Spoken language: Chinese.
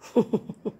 呵呵呵呵